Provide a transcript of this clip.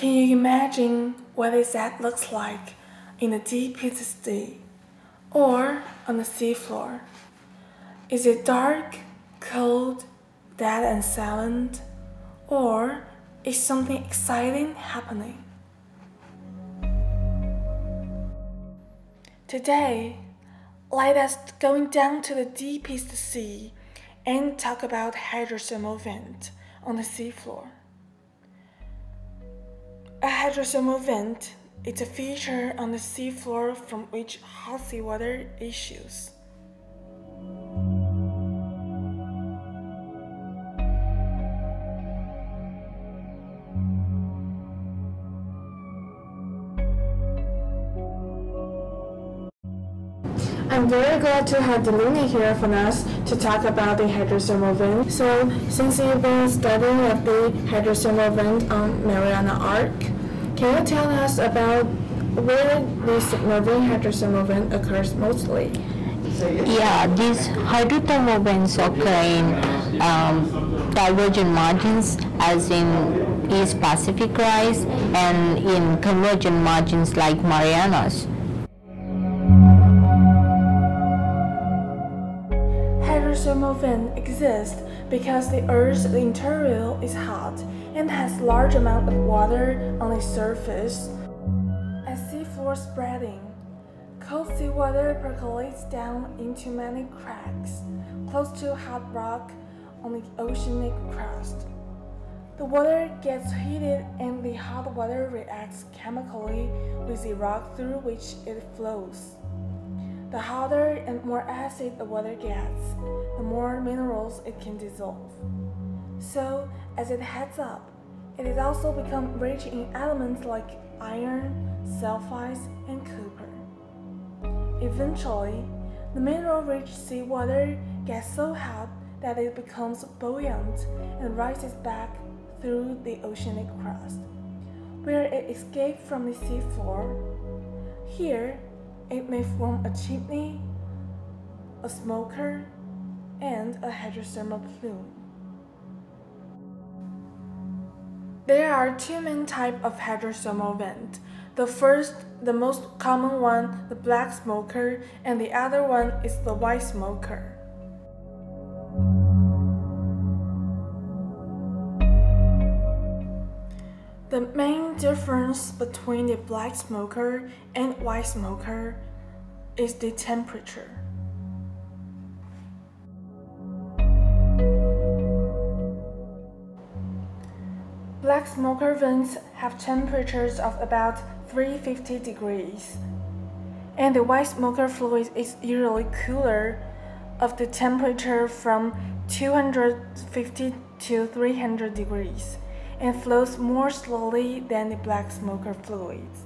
Can you imagine what that looks like in the deepest sea or on the seafloor? Is it dark, cold, dead and silent, or is something exciting happening? Today, let us going down to the deepest sea and talk about hydrothermal vent on the seafloor. A hydrothermal vent is a feature on the seafloor from which hot seawater issues. I'm very glad to have Diluni here for us to talk about the hydrothermal vent. So, since you've been studying at the hydrothermal vent on Mariana Arc, can you tell us about where this submerging hydrothermal vent occurs mostly? Yeah, these hydrothermal vents occur in um, divergent margins, as in East Pacific rise, and in convergent margins like Marianas. Vent exists because the Earth's interior is hot and has large amount of water on its surface. As seafloor spreading, cold seawater percolates down into many cracks close to hot rock on the oceanic crust. The water gets heated and the hot water reacts chemically with the rock through which it flows. The hotter and more acid the water gets, the more minerals it can dissolve. So, as it heats up, it has also become rich in elements like iron, sulfides, and copper. Eventually, the mineral-rich seawater gets so hot that it becomes buoyant and rises back through the oceanic crust, where it escapes from the seafloor. Here, it may form a chimney, a smoker, and a hydrothermal plume. There are two main types of hydrothermal vent. The first, the most common one, the black smoker, and the other one is the white smoker. The main difference between the black smoker and white smoker is the temperature. Black smoker vents have temperatures of about 350 degrees, and the white smoker fluid is usually cooler of the temperature from 250 to 300 degrees and flows more slowly than the black smoker fluids.